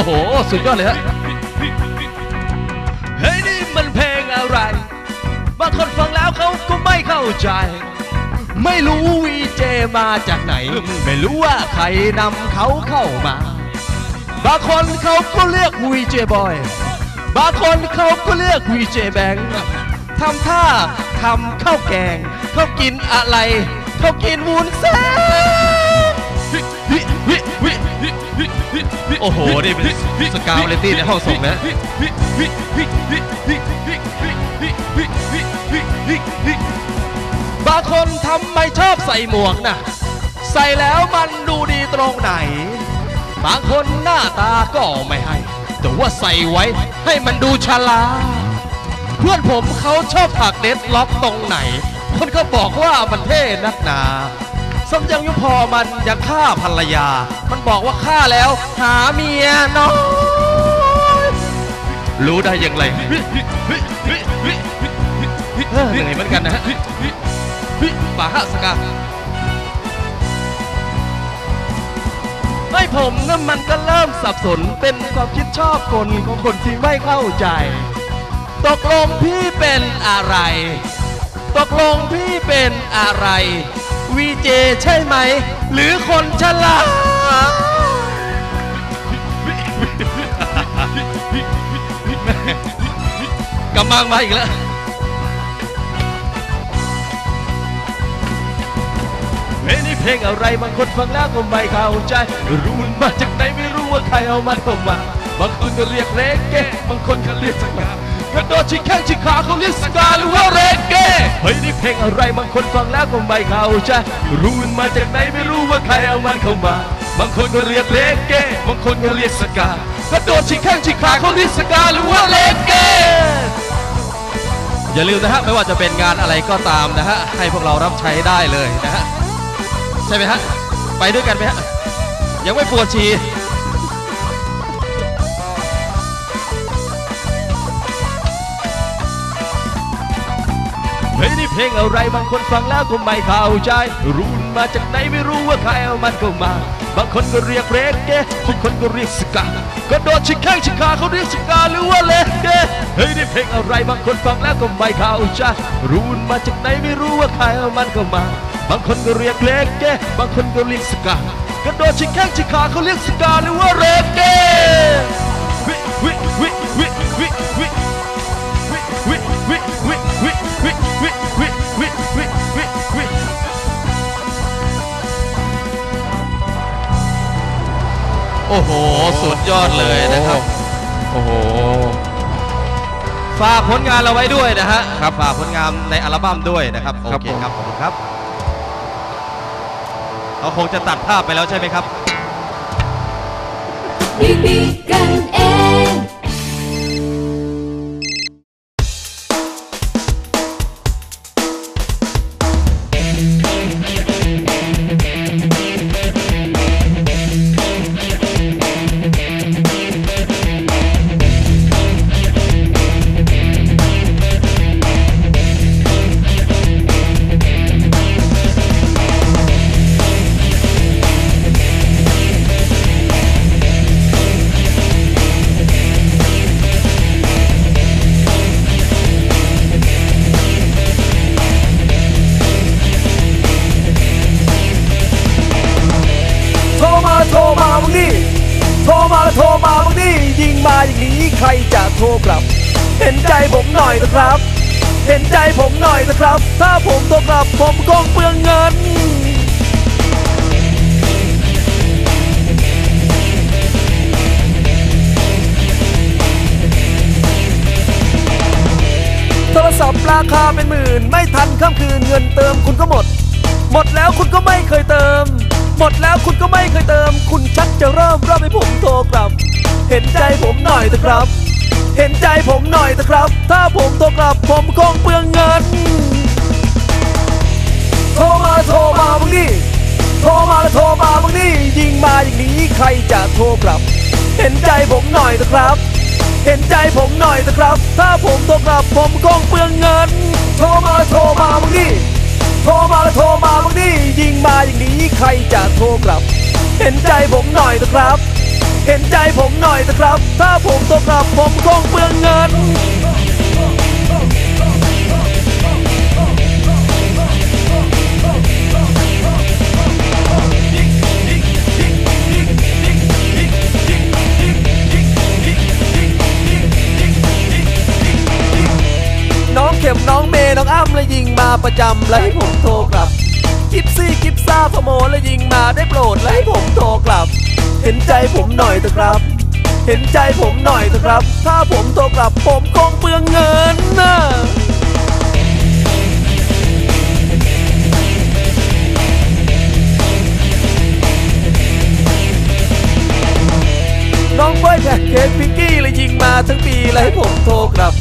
อ้โห สุดยอดเลยฮะเฮ้ยนี่มันเพลงอะไร บางคนฟังแล้วเขาก็ไม่เข้าใจ ไม่รู้วีเจมาจากไหน ไม่รู้ว่าใครนำเขาเข้ามา บางคนเขาก็เรียกวีเจบอย บางคนเขาก็เรียกวีเจแบงค์ทำท่าทำข้าวแกง เขากินอะไร เขากินวุ้นเส้น โอ้โห นี่เป็นสกาวเลตี้ในห้องส่งนะบางคนทำไมชอบใส่หมวกนะใส่แล้วมันดูดีตรงไหน บางคนหน้าตาก็ไม่ให้ แต่ว่าใส่ไว้ให้มันดูชลาเพื่อนผมเขาชอบถักเด็ดล็อกตรงไหน คนก็บอกว่ามันเท่นักหนา สมยังยุพอมันยังฆ่าภรรยา มันบอกว่าฆ่าแล้วหาเมียน้อยรู้ได้อย่างไรเหนื่อยเหมือนกันนะฮะป่าฮะสกาไม่ผมนะมันก็เริ่มสับสนเป็นความคิดชอบคนของคนที่ไม่เข้าใจ ตกลงพี่เป็นอะไร ตกลงพี่เป็นอะไร วีเจใช่ไหม หรือคนฉลาดกำลังมาอีกแล้วเพลงอะไรบางคนฟังแล้วก็ไม่เข้าใจ รู้มันมาจากไหนไม่รู้ว่าใครเอามันเข้ามา บางคนก็เรียกเรเก้บางคนก็เรียกสกา กระโดดชิงแข้งชิงขาเขาเรียกสกาหรือว่าเรเก้เฮ้ยนี่เพลงอะไรบางคนฟังแล้วก็ไม่เข้าใจรู้มันมาจากไหนไม่รู้ว่าใครเอามันเข้ามาบางคนก็เรียกเรเก้บางคนก็เรียกสกากระโดดชิงแข้งชิงขาเขาเรียกสกาหรือว่าเรเก้อย่าลืมนะฮะไม่ว่าจะเป็นงานอะไรก็ตามนะฮะให้พวกเรารับใช้ได้เลยนะฮะใช่ไหมฮะไปด้วยกันไหมฮะยังไม่ปวดฉี่ เฮ้ยนี่เพลงอะไรบางคนฟังแล้วก็ไม่เข้าใจ รู้มันมาจากไหนไม่รู้ว่าใครเอามันเข้ามา บางคนก็เรียกเรเก้บางคนก็เรียกสกากระโดดชิงแข้งชิงขาเขาเรียกสกาหรือว่าเลเก้เฮ้ยนี่เพลงอะไรบางคนฟังแล้วก็ไม่เข้าใจรู้มันมาจากไหนไม่รู้ว่าใครเอามันเข้ามา บางคนก็เรียกเลเก้บางคนก็เรียกสกากระโดดชิงแข้งชิงขาเขาเรียกสกาหรือว่าเรเก้วิวิวิวิวิวิวิวิวิ โอ้โห สุดยอดเลยนะครับ โอ้โห ฝากผลงานเราไว้ด้วยนะฮะครับฝากผลงานในอัลบั้มด้วยนะครับ โอเคครับผมครับเราคงจะตัดภาพไปแล้วใช่ไหมครับ บีบีกันเอง ใครจะโทรกลับ เห็นใจผมหน่อยนะครับ เห็นใจผมหน่อยนะครับ ถ้าผมโทรกลับผมคงเปลืองเงินโทรศัพท์ราคาเป็นหมื่น ไม่ทันค่ำคืนเงินเติมคุณก็หมด หมดแล้วคุณก็ไม่เคยเติม หมดแล้วคุณก็ไม่เคยเติม คุณชักจะเริ่มรับให้ผมโทรกลับ เห็นใจผมหน่อยเถอะครับ เห็นใจผมหน่อยเถอะครับ ถ้าผมโทรกลับผมคงเปลืองเงิน โทรมาโทรมามึงนี่โทรมาแล้วโทรมามึงนี่ยิงมาอย่างนี้ใครจะโทรกลับ เห็นใจผมหน่อยเถอะครับ เห็นใจผมหน่อยเถอะครับ ถ้าผมโทรกลับผมคงเปลืองเงิน โทรมาโทรมามึงนี่โทรมาแล้วโทรมามึงนี่ยิงมาอย่างนี้ใครจะโทรกลับ เห็นใจผมหน่อยเถอะครับ เห็นใจผมหน่อยนะครับ ถ้าผมโทรกลับผมคงเปลืองเงินน้องเข็มน้องเมย์น้องอ้ำและยิงมาประจำและให้ผมโทรกลับ กิฟซี่กิฟซ่าพโมและยิงมาได้โปรดและให้ผมโทรกลับ เห็นใจผมหน่อยเถอะครับ เห็นใจผมหน่อยเถอะครับ ถ้าผมโทรกลับผมคงเปลืองเงินนะน้องก้ยแพ็กเค้กพิกกี้เลยยิงมาทั้งปีเลยให้ผมโทรกลับ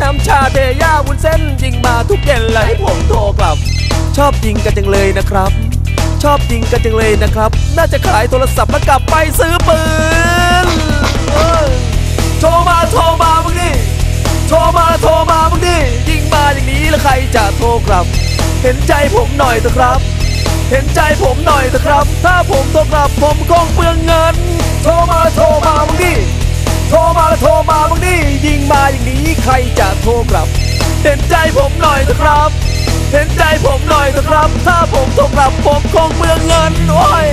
น้ำชาเทย่าวุ้นเส้นยิงมาทุกเย็นเลยให้ผมโทรกลับ ชอบยิงกันจังเลยนะครับ ชอบยิงกันจังเลยนะครับ น่าจะขายโทรศัพท์แล้วกลับไปซื้อปืนโทรมาโทรมามึงดิโทรมาโทรมามึงดิยิงมาอย่างนี้แล้วใครจะโทรกลับ เห็นใจผมหน่อยเถอะครับ เห็นใจผมหน่อยเถอะครับ ถ้าผมโทรกลับผมคงเปลืองเงิน โทรมาโทรมามึงดิโทรมาโทรมามึงดิยิงมาอย่างนี้ใครจะโทรกลับ เห็นใจผมหน่อยเถอะครับ เห็นใจผมหน่อยเถอะครับ ถ้าผมโทรกลับผมคงเมืองเงินโอ้ย